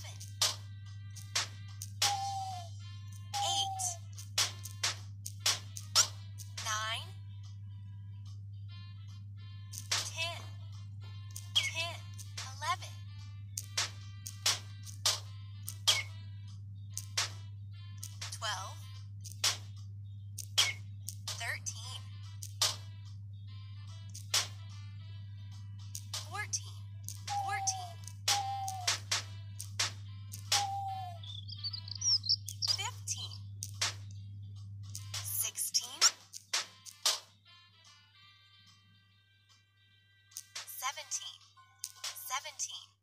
seven, eight, nine, ten, ten, eleven, twelve, thirteen, fourteen. 17, 17,